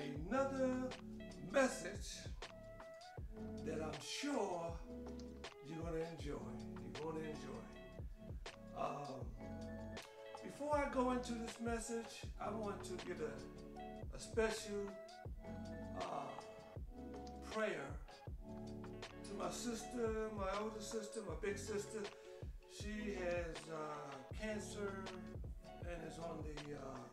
Another message that I'm sure you're going to enjoy. You're going to enjoy. Um, before I go into this message, I want to get a, a special uh, prayer to my sister, my older sister, my big sister. She has uh, cancer and is on the uh,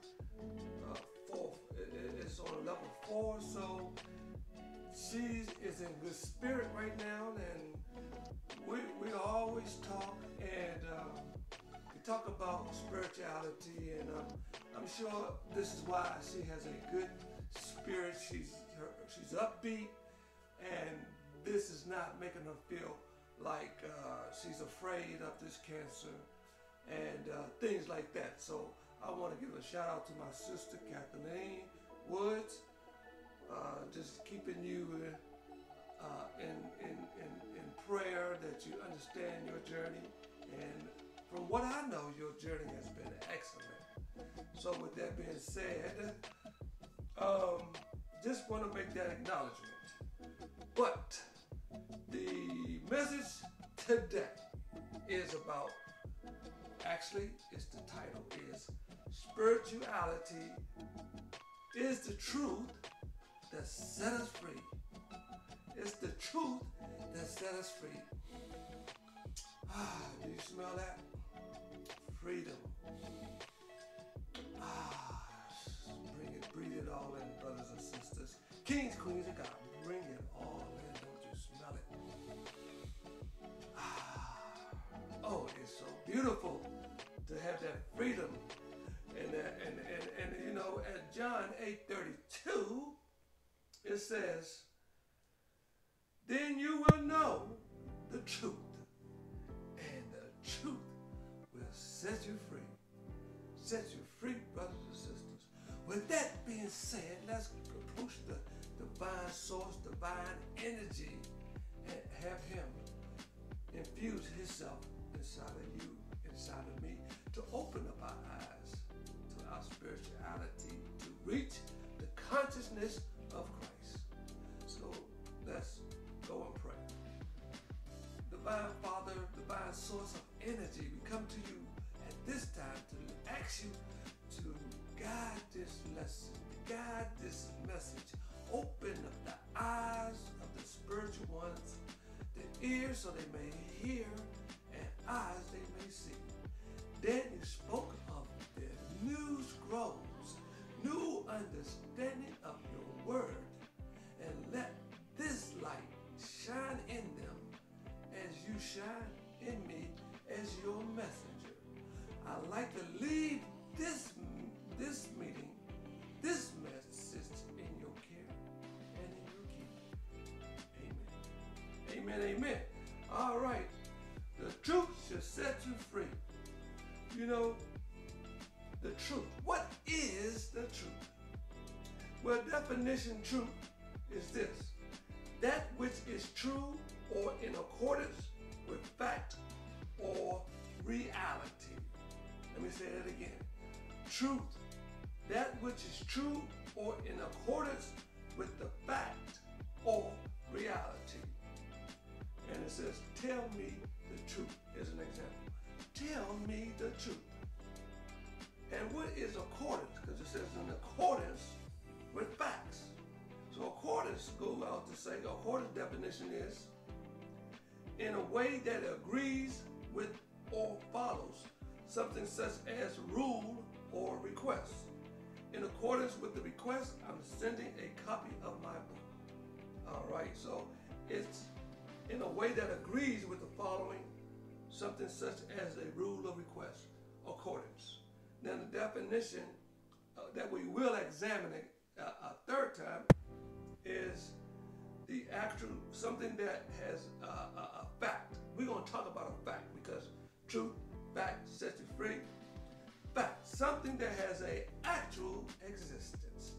is in good spirit right now, and we we always talk and um, we talk about spirituality, and I'm sure this is why she has a good spirit. She's her, she's upbeat, and this is not making her feel like uh, she's afraid of this cancer and uh, things like that. So I want to give a shout out to my sister Kathleen Woods, uh, just keeping you uh, in, in, in, in prayer that you understand your journey. And from what I know, your journey has been excellent. So with that being said, um, just want to make that acknowledgement. But the message today is about, actually, it's the title is Spirituality is the truth that set us free. It's the truth that set us free. Ah, do you smell that? Freedom. Ah, bring it, breathe it all in, brothers and sisters. Kings, queens of God, bring it all in. Don't you smell it? Ah, oh, it's so beautiful to have that freedom. And, uh, and, and, and you know, at John 8 32, it says, Then you will know the truth, and the truth will set you free. Set you free, brothers and sisters. With that being said, let's approach the divine source, divine energy, and have Him infuse Himself inside of you, inside of me, to open up our eyes to our spirituality, to reach the consciousness ears so they may hear, and eyes they may see. Then you spoke of the new scrolls, new understanding of your word, and let this light shine in them as you shine in me as your messenger. I like to leave set you free. You know, the truth. What is the truth? Well, definition truth is this. That which is true or in accordance with fact or reality. Let me say that again. Truth. That which is true or in accordance with the fact or reality. And it says, tell me out to definition is in a way that agrees with or follows something such as rule or request. In accordance with the request, I'm sending a copy of my book. All right, so it's in a way that agrees with the following, something such as a rule or request, accordance. Now the definition uh, that we will examine a, a third time is the actual something that has a, a, fact. We're going to talk about a fact because truth, fact sets you free. Fact, something that has a actual existence.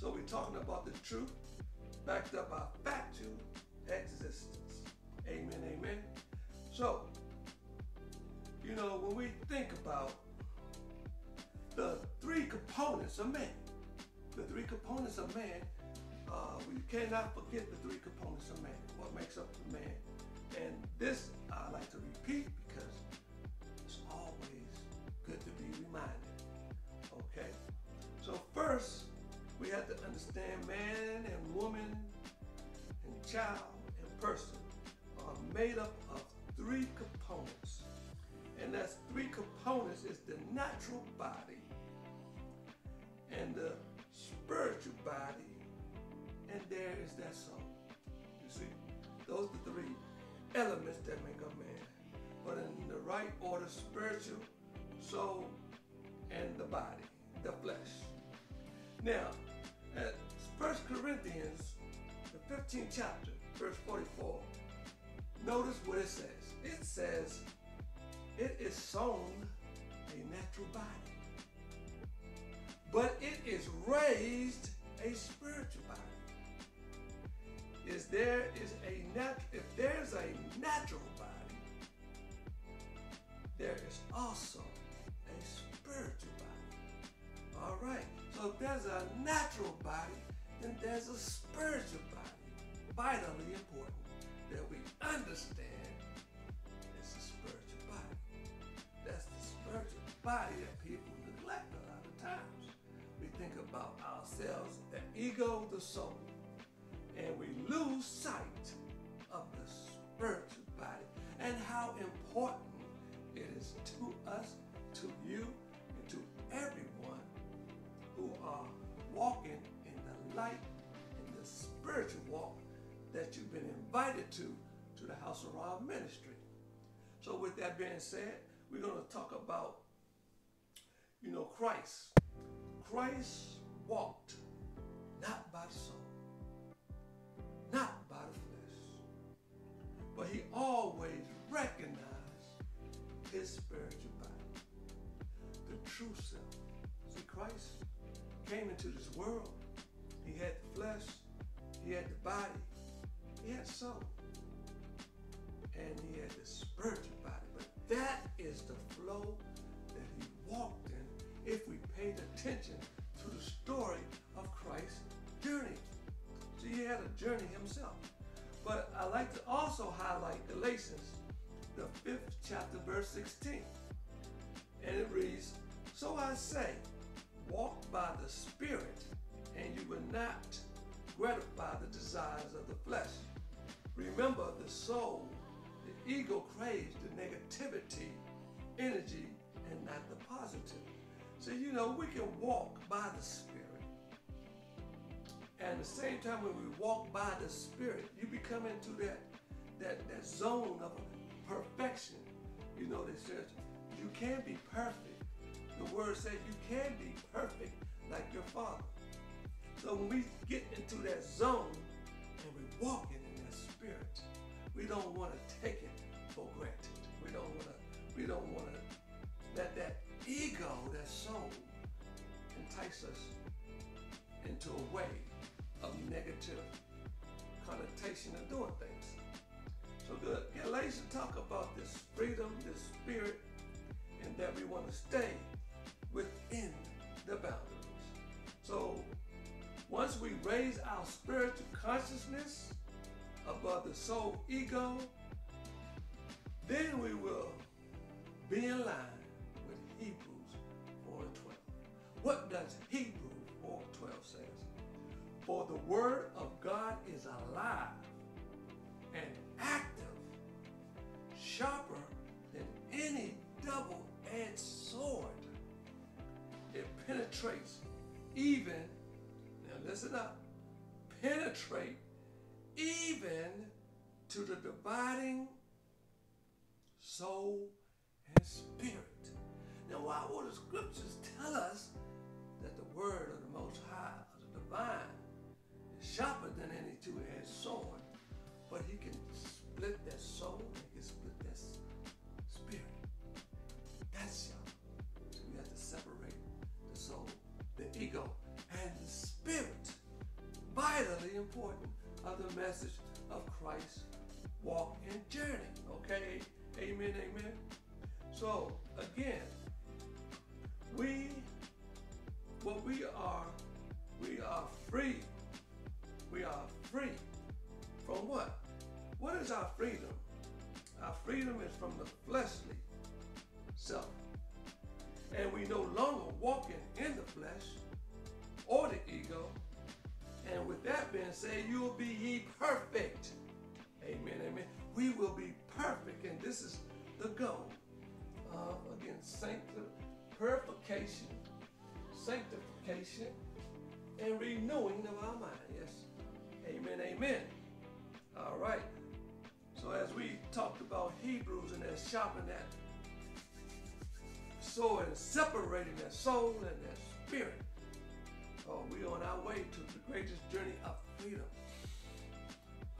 So we're talking about the truth backed up by factual existence. Amen, amen. So, you know, when we think about the three components of man. The three components of man. Uh, we cannot forget the three components of man. What makes up the man? And this I like to repeat because it's always good to be reminded. Okay. So first, we have to understand man and woman and child and person are made up elements that make a man. But in the right order, spiritual, soul, and the body, the flesh. Now, at 1 Corinthians, the 15th chapter, verse 44, notice what it says. It says, it is sown a natural body, but it is raised a spiritual body. Is there is a nat if there's a natural body, there is also a spiritual body. All right. So if there's a natural body, then there's a spiritual body. Vitally important that we understand it's a spiritual body. That's the spiritual body that people neglect a lot of times. We think about ourselves, the ego, the soul, and we lose sight important it is to us, to you, and to everyone who are walking in the light, in the spiritual walk that you've been invited to, to the House of Ra ministry. So with that being said, we're going to talk about, you know, Christ. Christ walked not by soul, Galatians, the fifth chapter, verse 16. And it reads, So I say, walk by the Spirit, and you will not gratify the desires of the flesh. Remember, the soul, the ego craves the negativity, energy, and not the positive. So, you know, we can walk by the Spirit. And at the same time, when we walk by the Spirit, you become into that, that, that zone of perfection. You know, that says you can be perfect. The word says you can be perfect like your Father. So when we get into that zone and we're walking in that spirit, we don't want to take it for granted. We don't want to. We don't want to let that ego, that soul, entice us talk about this freedom, this spirit, and that we want to stay within the boundaries. So once we raise our spiritual consciousness above the soul ego, then we will be in line with Hebrews 4 and 12. What does Hebrews 4 and 12 says? For the word of God is alive sharper than any double-edged sword. It penetrates even, now listen up, penetrate even to the dividing soul and spirit. Now, why would the scriptures tell us that the word of the Most High, of the divine, is sharper than any two-edged sword, but he can split that soul, that being said, you will be ye perfect. Amen, amen. We will be perfect. And this is the goal of, again, sancti- purification, sanctification, and renewing of our mind. Yes. Amen, amen. All right. So as we talked about Hebrews and they're sharpening that sword and separating their soul and their spirit, oh, we're on our way to the greatest journey of freedom.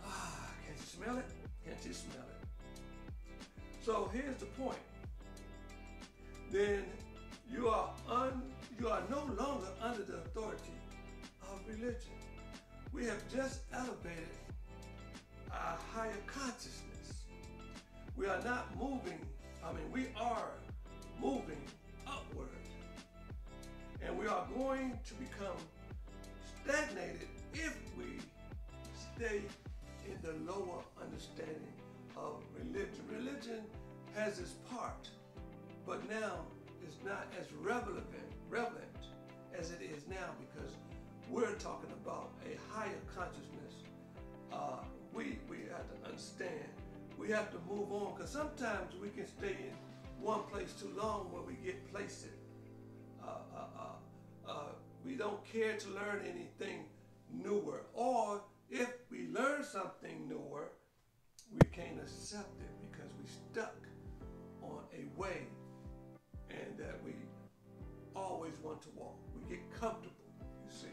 Ah, can't you smell it? Can't you smell it? So here's the point. Then you are un, you are no longer under the authority of religion. We have just elevated our higher consciousness. We are not moving, I mean, we are moving upward. And we are going to become has its part, but now it's not as relevant, relevant as it is now because we're talking about a higher consciousness. Uh, we we have to understand. We have to move on because sometimes we can stay in one place too long where we get placed. Uh, uh, uh, uh, we don't care to learn anything newer, or if we learn something newer, we can't accept it because we stuck on a way and that we always want to walk. We get comfortable, you see.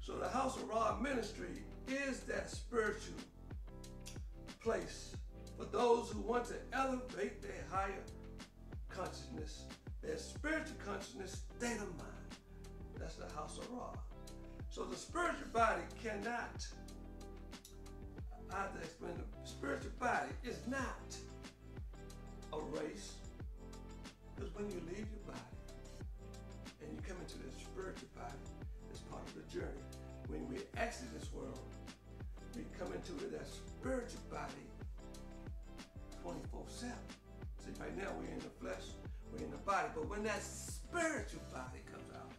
So the House of Ra ministry is that spiritual place for those who want to elevate their higher consciousness, their spiritual consciousness, state of mind. That's the House of Ra. So the spiritual body cannot, I have to explain, the spiritual body is not a race. Because when you leave your body and you come into the spiritual body, it's part of the journey. When we exit this world, we come into that spiritual body 24 7. See, right now we're in the flesh, we're in the body, but when that spiritual body comes out,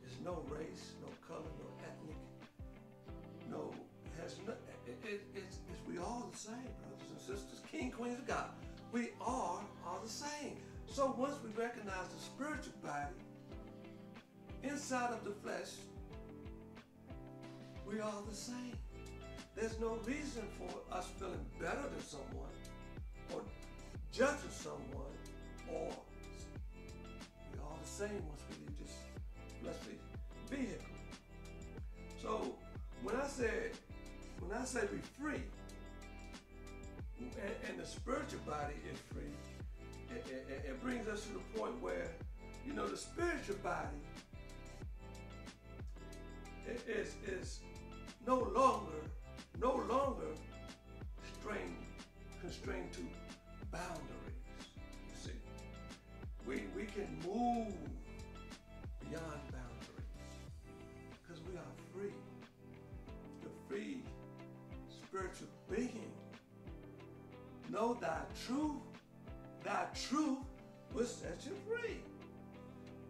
there's no race, no color, no ethnic, no, has no, it, it, it's, it's, we all the same, brothers and sisters, king, queens of God. We are all the same. So once we recognize the spiritual body inside of the flesh, we are the same. There's no reason for us feeling better than someone or judging someone or we're all the same once we leave this fleshly vehicle. So when I said, when I say we free and, and the spiritual body is free, it, it, it brings us to the point where you know the spiritual body is is no longer no longer strained, constrained to boundaries. You see, we, we can move Know thy truth. Thy truth will set you free.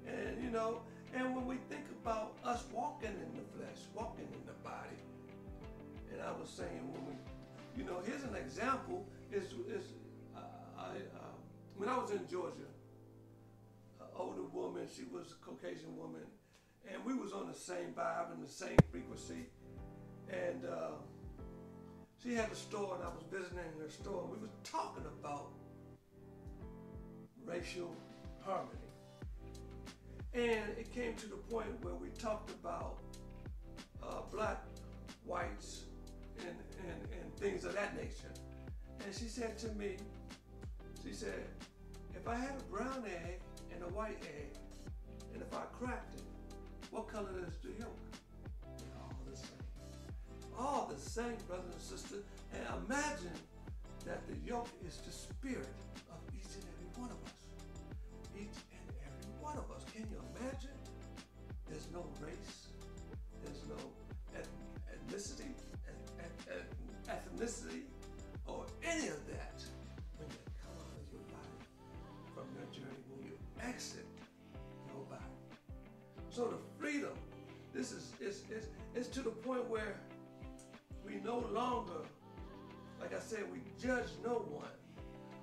And you know, and when we think about us walking in the flesh, walking in the body, and I was saying when we, you know, here's an example. Is is uh, I uh, when I was in Georgia, an older woman, she was a Caucasian woman, and we was on the same vibe and the same frequency, and uh, she had a store, and I was visiting her store, we was talking about racial harmony. And it came to the point where we talked about uh, black, whites, and, and, and things of that nature. And she said to me, she said, if I had a brown egg and a white egg, and if I cracked it, what color is the yolk? all the same, brothers and sisters. And imagine that the yolk is the spirit of each and every one of us. Each and every one of us. Can you imagine? There's no race. There's no ethnicity, ethnicity, or any of that when you come out of your body from your journey, when you exit your body. So the freedom, this is it's, it's, it's to the point where no longer, like I said, we judge no one.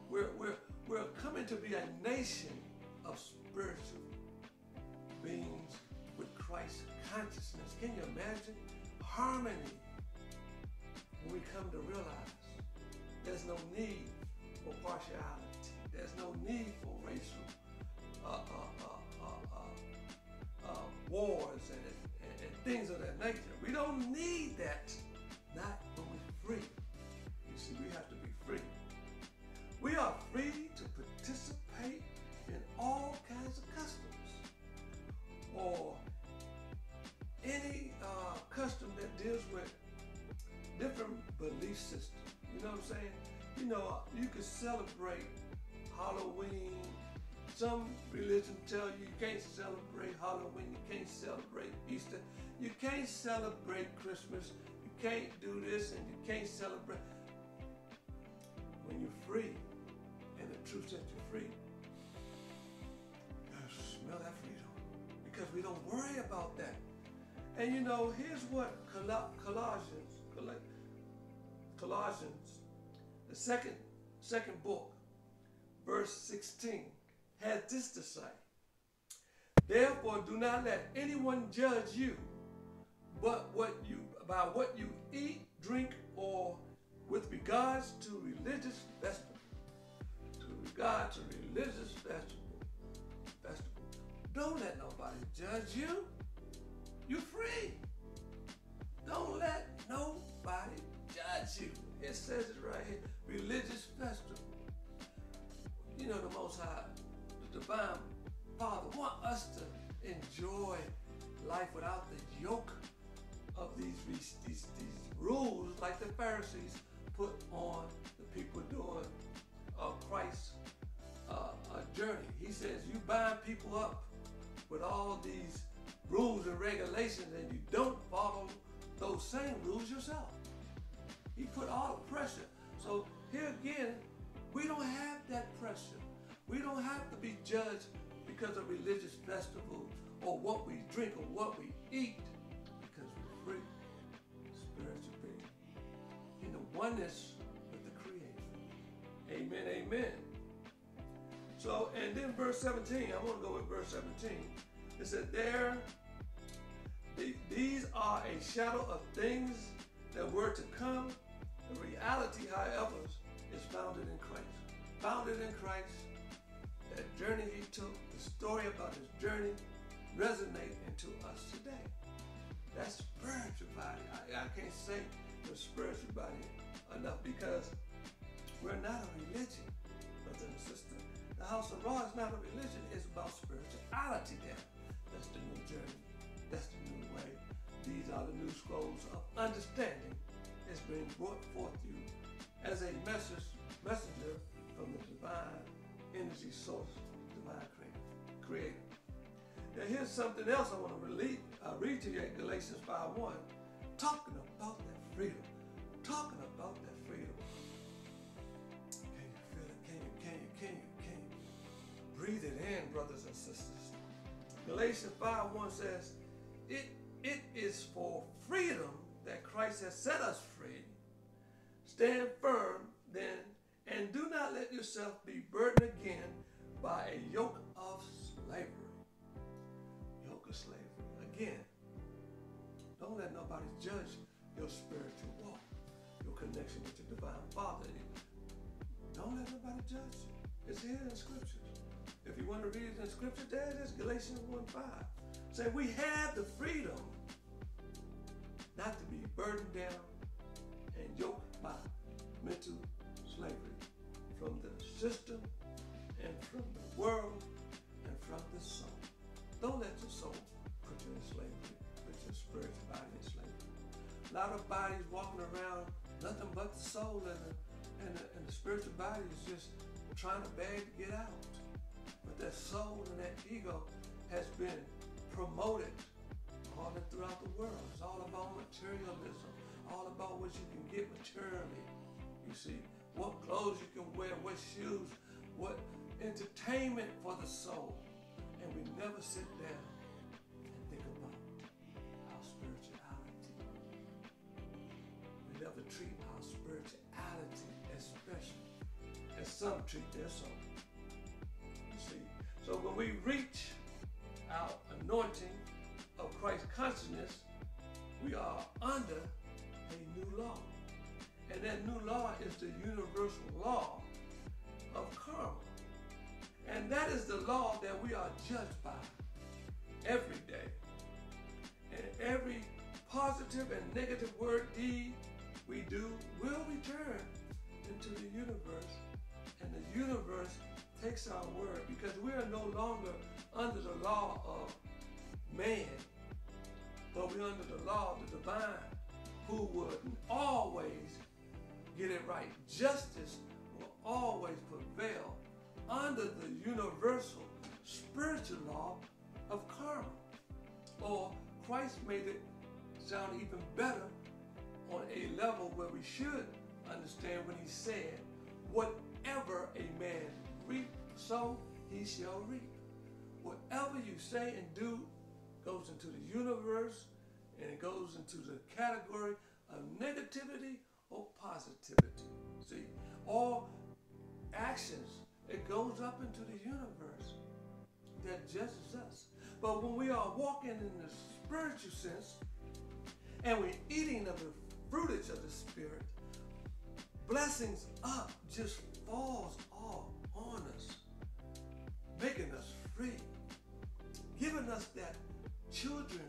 We're, we're, we're coming to be a nation of spiritual beings with Christ consciousness. Can you imagine? Harmony. When we come to realize there's no need for partiality. There's no need for racial uh, uh, uh, uh, uh, uh wars and, and, and things of that nature. We don't need that. Celebrate Halloween. Some religions tell you you can't celebrate Halloween, you can't celebrate Easter, you can't celebrate Christmas, you can't do this, and you can't celebrate. When you're free, and the truth sets you free, smell that freedom. Because we don't worry about that. And you know, here's what Colossians, Colossians, the second second book, verse 16, has this to say. Therefore, do not let anyone judge you, but what you about what you eat, drink, or with regards to religious festivals. To regard to religious festival, festival. Don't let nobody judge you. You're free. Don't let nobody judge you. It says it right here. Religious festival. You know, the Most High, the Divine Father, want us to enjoy life without the yoke of these, these, these, rules like the Pharisees put on the people doing uh, Christ's uh, journey. He says, you bind people up with all these rules and regulations and you don't follow those same rules yourself. He put all the pressure. So here again, we don't have that pressure. We don't have to be judged because of religious festivals or what we drink or what we eat because we're free, spiritual being, in the oneness with the Creator. Amen, amen. So, and then verse 17, I want to go with verse 17. It said, There, these are a shadow of things that were to come. Reality, however, is founded in Christ. Founded in Christ, that journey he took, the story about his journey, resonate into us today. That's spiritual body. I, I can't say the spiritual body enough because we're not a religion, brothers and sisters. The house of Ra is not a religion, it's about spirituality there. That's the new journey. That's the new way. These are the new scrolls of understanding. It's being brought forth as a message, messenger from the divine energy source, divine creator. creator. Now here's something else I want to read, uh, read to you at Galatians 5.1. Talking about that freedom. Talking about that freedom. Can you feel it? Can you, can you, can you, can you? Breathe it in, brothers and sisters. Galatians 5.1 says, it, it is for freedom that Christ has set us free. Stand firm then, and do not let yourself be burdened again by a yoke of slavery. Yoke of slavery. Again, don't let nobody judge your spiritual walk, your connection with the divine Father. Don't let nobody judge you. It's here in the scriptures. If you want to read it in scripture, there it is, Galatians 1 5. Say, we have the freedom not to be burdened down and yoked by mental slavery from the system and from the world and from the soul. Don't let your soul put you in slavery, put your spiritual body in slavery. A lot of bodies walking around, nothing but the soul and the, and the, and the spiritual body is just trying to beg to get out. But that soul and that ego has been promoted all throughout the world. It's all about materialism, all about what you can get materially. You see, what clothes you can wear, what shoes, what entertainment for the soul. And we never sit down and think about our spirituality. We never treat our spirituality as special as some treat their soul. You see, so when we reach our anointing of Christ consciousness, we are under is the universal law of karma. And that is the law that we are judged by every day. And every positive and negative word, deed we do will return into the universe. And the universe takes our word because we are no longer under the law of man, but we're under the law of the divine who would always get it right. Justice will always prevail under the universal spiritual law of karma. Or Christ made it sound even better on a level where we should understand when he said, Whatever a man reap, so he shall reap. Whatever you say and do goes into the universe and it goes into the category of negativity or positivity. See, all actions, it goes up into the universe that judges us. But when we are walking in the spiritual sense and we're eating of the fruitage of the Spirit, blessings up just falls all on us, making us free, giving us that children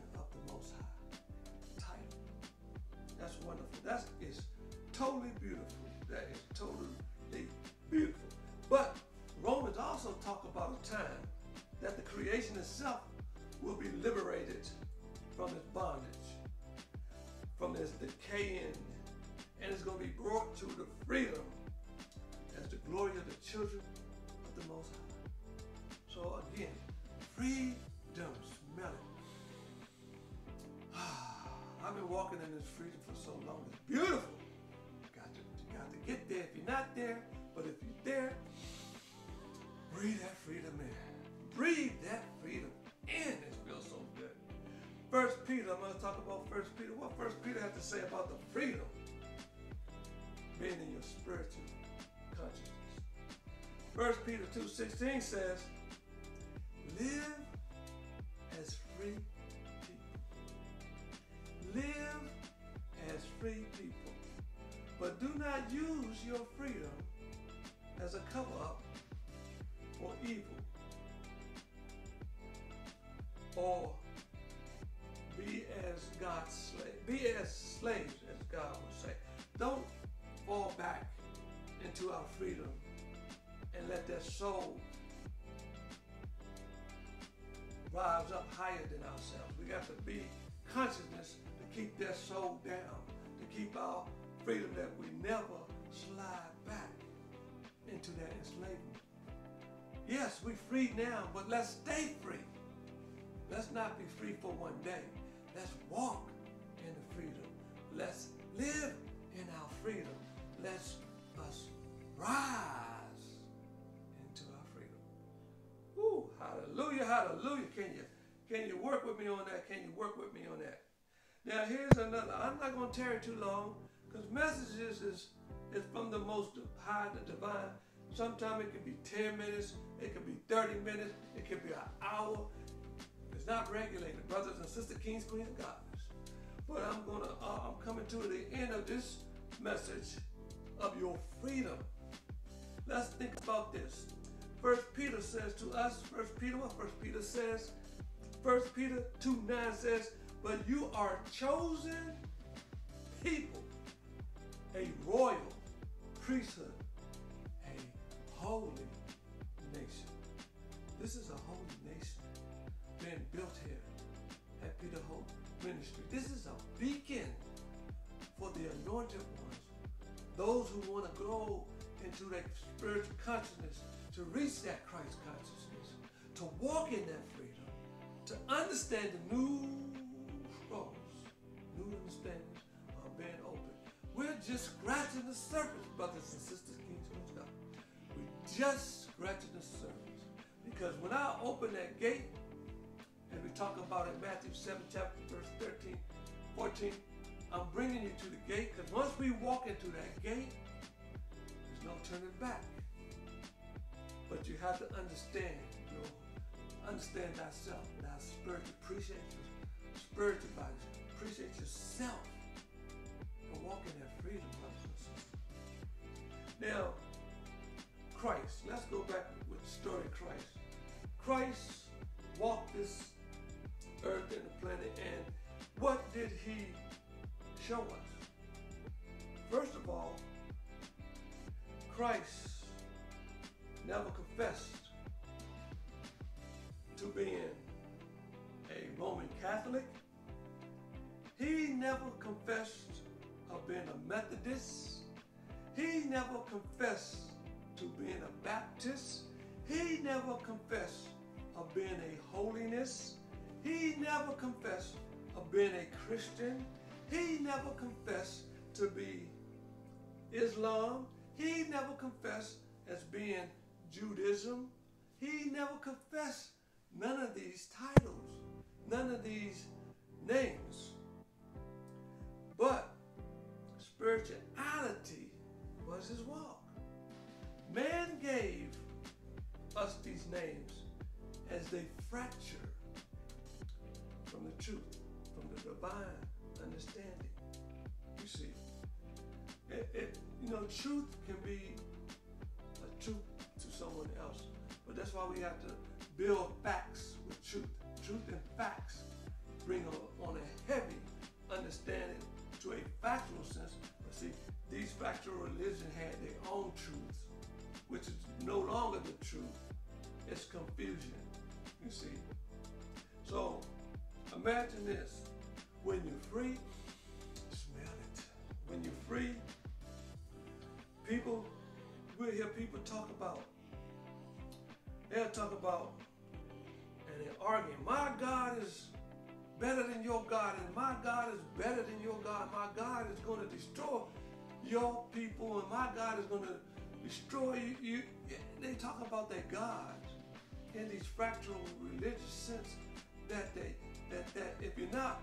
To talk about First Peter. What First Peter has to say about the freedom being in your spiritual consciousness. First Peter 2.16 says, rise up higher than ourselves. We got to be consciousness to keep that soul down, to keep our freedom that we never slide back into that enslavement. Yes, we're free now, but let's stay free. Let's not be free for one day. Let's walk in the freedom. Let's live in our freedom. Let's us rise into our freedom. Woo, hallelujah, hallelujah. Can you work with me on that? Can you work with me on that? Now here's another. I'm not going to tarry too long because messages is is from the most high, the divine. Sometimes it can be 10 minutes, it can be 30 minutes, it can be an hour. It's not regulated, brothers and sisters, kings, queens, and goddess. But I'm gonna, uh, I'm coming to the end of this message of your freedom. Let's think about this. First Peter says to us, First Peter, what First Peter says? First Peter 2 9 says, but you are chosen people, a royal priesthood, a holy nation. This is a holy nation being built here at Peter Hope Ministry. This is a beacon for the anointed ones, those who want to grow into that spiritual consciousness, to reach that Christ consciousness, to walk in that freedom, to understand the new oh, new understandings are being opened. We're just scratching the surface, brothers and sisters, kings and God. We're just scratching the surface. Because when I open that gate, and we talk about it in Matthew 7, chapter verse 13, 14, I'm bringing you to the gate because once we walk into that gate, there's no turning back. But you have to understand, understand thyself, thy spirit, appreciate your spiritual body, appreciate yourself, and walk in that freedom, brothers and sisters. Now, Christ, let's go back with the story of Christ. Christ walked this earth and the planet, and what did he show us? First of all, Christ never confessed being a Roman Catholic. He never confessed of being a Methodist. He never confessed to being a Baptist. He never confessed of being a holiness. He never confessed of being a Christian. He never confessed to be Islam. He never confessed as being Judaism. He never confessed none of these titles, none of these names. But spirituality was his walk. Man gave us these names as they fracture from the truth, from the divine understanding. You see, it, it, you know, truth can be a truth to someone else, but that's why we have to build facts with truth. Truth and facts bring on, a heavy understanding to a factual sense. But see, these factual religions had their own truths, which is no longer the truth. It's confusion, you see. So imagine this. When you're free, smell it. When you're free, people, we'll hear people talk about, they'll talk about, arguing, my God is better than your God, and my God is better than your God. My God is going to destroy your people, and my God is going to destroy you. They talk about their gods in these fractal religious sense that they that that if you're not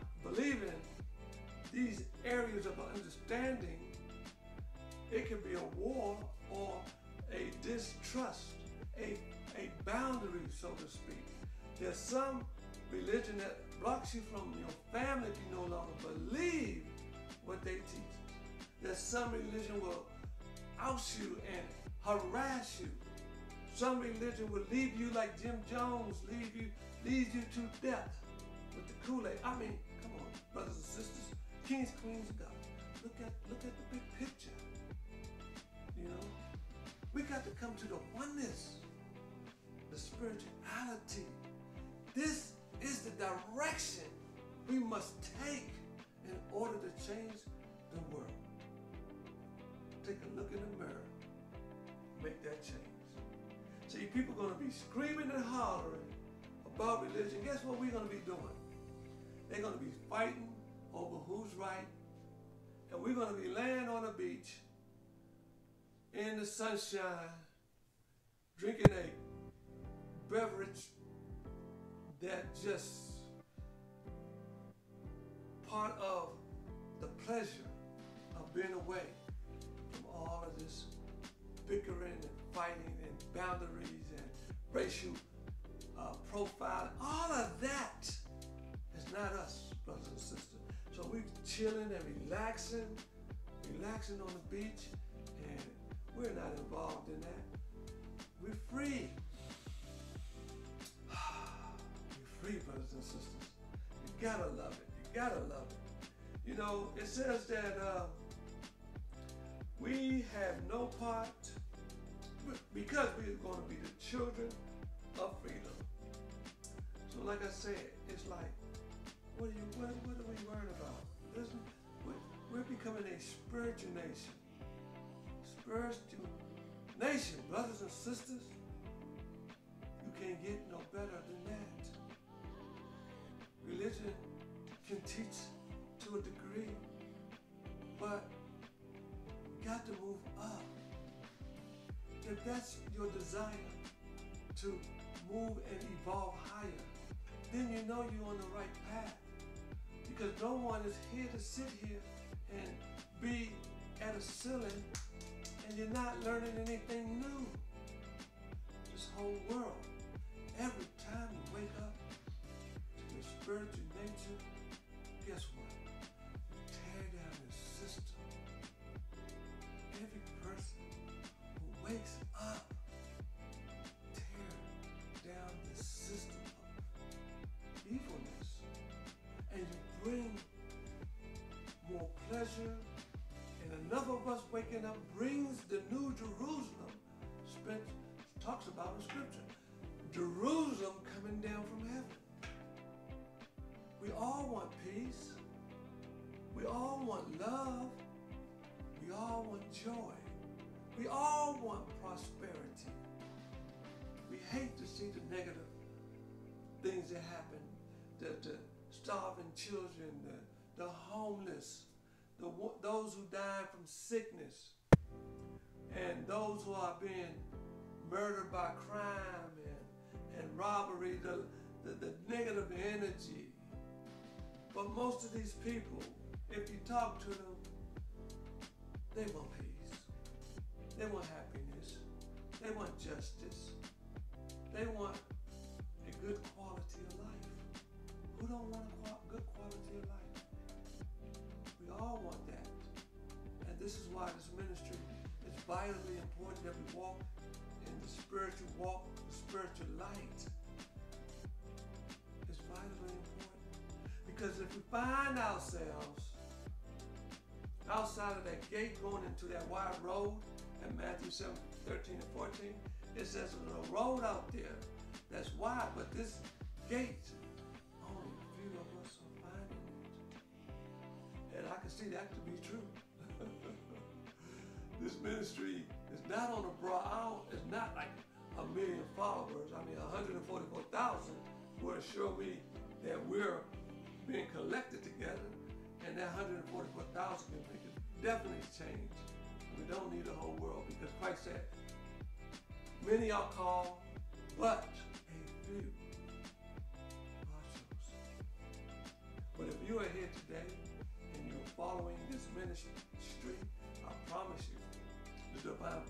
some religion that blocks you from your family if you no longer believe what they teach. That some religion will oust you and harass you. Some religion will leave you like Jim Jones, leave you, leads you to death with the Kool-Aid. I mean, come on, brothers and sisters, kings, queens God. Look at look at the big picture. You know? We got to come to the oneness, the spirituality. This is the direction we must take in order to change the world. Take a look in the mirror, make that change. See, people are going to be screaming and hollering about religion. Guess what we're going to be doing? They're going to be fighting over who's right, and we're going to be laying on a beach in the sunshine, drinking a beverage that just part of the pleasure of being away from all of this bickering and fighting and boundaries and racial uh, profiling. All of that is not us, brothers and sisters. So we're chilling and relaxing, relaxing on the beach, and we're not involved in that. We're free. free, gotta love it. You gotta love it. You know, it says that uh, we have no part because we're going to be the children of freedom. So, like I said, it's like, what are you? What, what are we worried about? Listen, we're, we're becoming a spiritual nation. Spiritual nation, brothers and sisters. You can't get no better than that. Can teach to a degree, but you got to move up. If that's your desire to move and evolve higher, then you know you're on the right path. Because no one is here to sit here and be at a ceiling and you're not learning anything new. This whole world, every time you wake up to your spiritual about in scripture. Jerusalem coming down from heaven. We all want peace. We all want love. We all want joy. We all want prosperity. We hate to see the negative things that happen, the, the starving children, the, the homeless, the, those who die from sickness, and those who are being murdered by crime and, and robbery, the, the, the negative energy. But most of these people, if you talk to them, they want peace. They want happiness. They want justice. They want a good quality of life. Who don't want a good quality of life? We all want that. And this is why this ministry is vitally spiritual walk, the spiritual light. is vitally important. Because if we find ourselves outside of that gate going into that wide road in Matthew 7, 13 and 14, it says there's a road out there that's wide, but this gate, only a few of us are finding it. And I can see that to be true. this ministry is not on a broad, it's not like a million followers. I mean, 144,000 will assure me that we're being collected together and that 144,000 can make a definite change. We don't need the whole world because Christ said, many are called, but a few are chosen. But if you are here today and you're following this ministry, I promise you, the Divine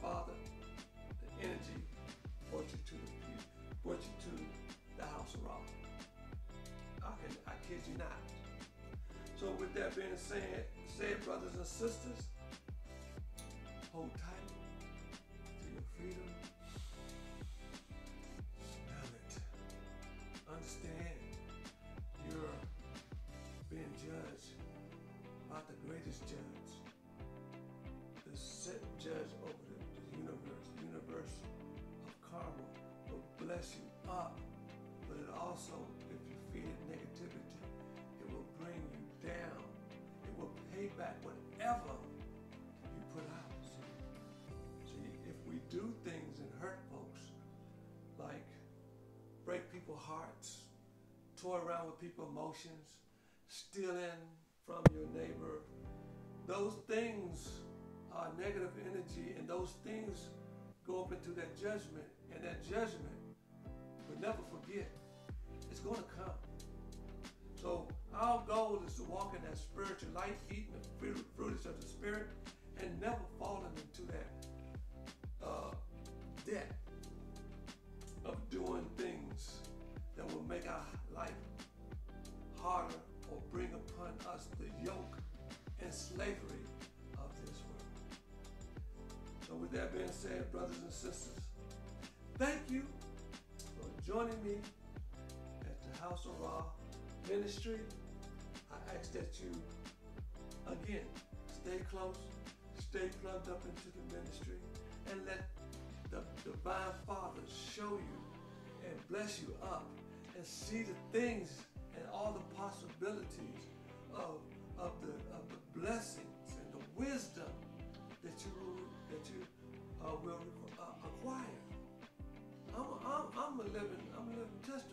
said brothers and sisters, you put out. See, see, if we do things and hurt folks, like break people's hearts, toy around with people's emotions, stealing from your neighbor, those things are negative energy, and those things go up into that judgment, and that judgment, we never forget, it's going to come. So our goal is to walk in that spiritual life, eating the fruit, fruits of the spirit, and never falling into that uh, debt of doing things that will make our life harder or bring upon us the yoke and slavery of this world. So with that being said, brothers and sisters, thank you for joining me at the House of Ra ministry. That you, again, stay close, stay plugged up into the ministry, and let the Divine Father show you and bless you up and see the things and all the possibilities of, of, the, of the blessings and the wisdom that you, that you uh, will uh, acquire. I'm a, I'm, I'm a living I'm a living testimony.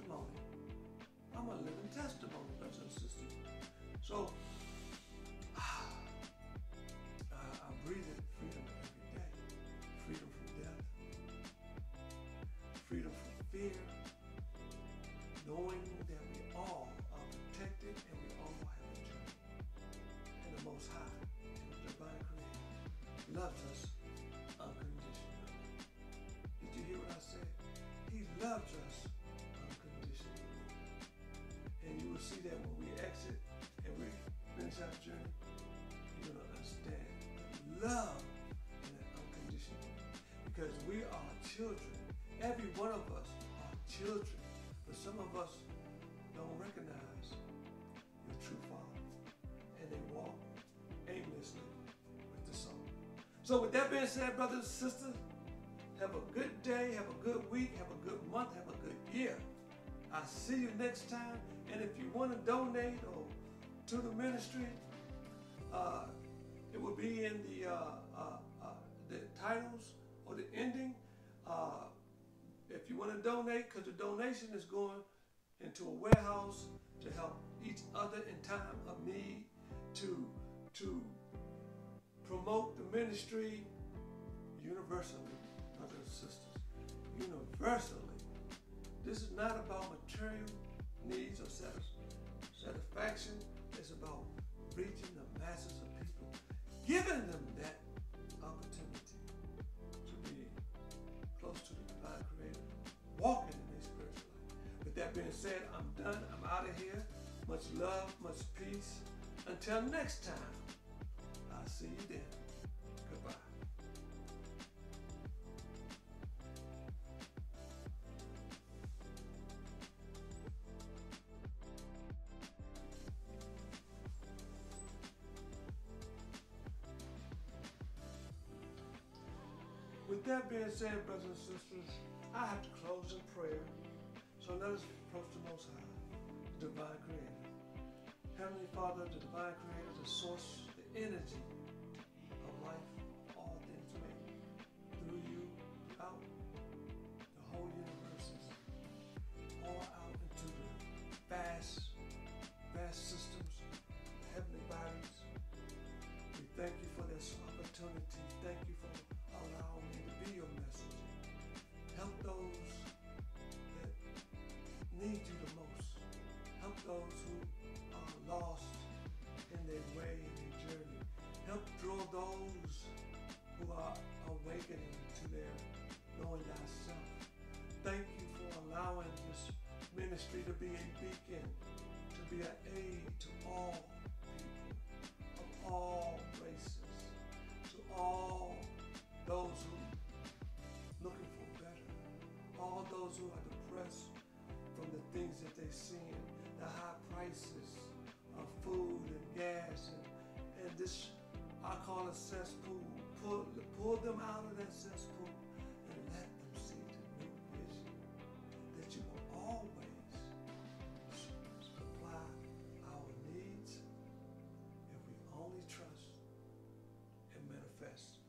Children. Every one of us are children. But some of us don't recognize your true father. And they walk aimlessly with the soul. So with that being said, brothers and sisters, have a good day, have a good week, have a good month, have a good year. I'll see you next time. And if you want to donate or to the ministry, uh, it will be in the uh donate, because the donation is going into a warehouse to help each other in time of need, to to promote the ministry universally, brothers and sisters, universally. This is not about material needs or satisfaction. It's about reaching the masses of love, much peace. Until next time, I'll see you then. Goodbye. With that being said, brothers and sisters, I have to close in prayer. So let us approach the Most High, the Divine Creator. Heavenly Father, the Divine Creator, the source, the energy those who are awakening to their knowing thyself. Thank you for allowing this ministry to be a beacon, to be an aid to all people of all races, to all those who are looking for better, all those who are depressed from the things that they're seeing, the high prices of food and gas and, and this call it cesspool. Pull, pull them out of that cesspool and let them see the new vision that you will always supply our needs if we only trust and manifest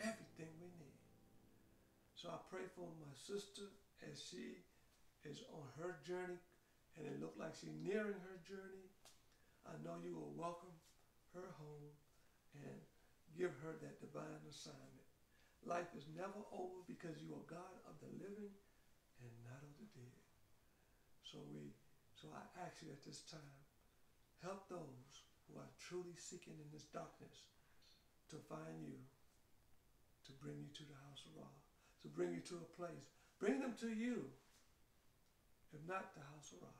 everything we need. So I pray for my sister as she is on her journey and it looked like she's nearing her journey. I know you will welcome her home and give her that divine assignment. Life is never over because you are God of the living and not of the dead. So we so I ask you at this time, help those who are truly seeking in this darkness to find you, to bring you to the house of Ra, to bring you to a place. Bring them to you, if not the house of Ra.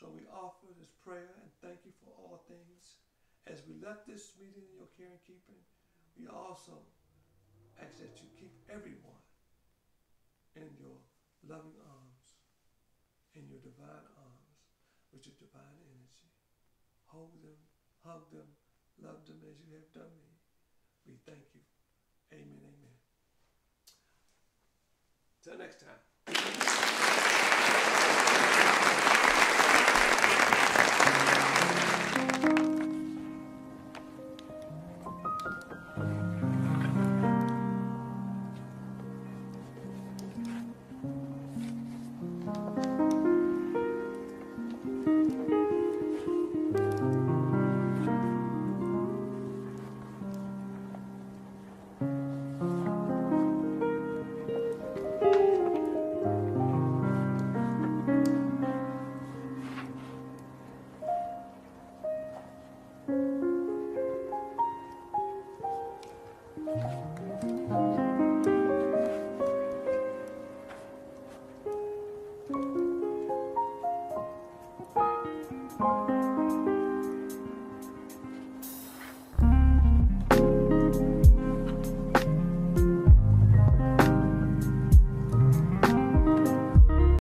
So we offer this prayer and thank you for all things. As we left this meeting in your care and keeping, we also ask that you keep everyone in your loving arms, in your divine arms, with your divine energy. Hold them, hug them, love them as you have done me. We thank you. Amen, amen. Till next time.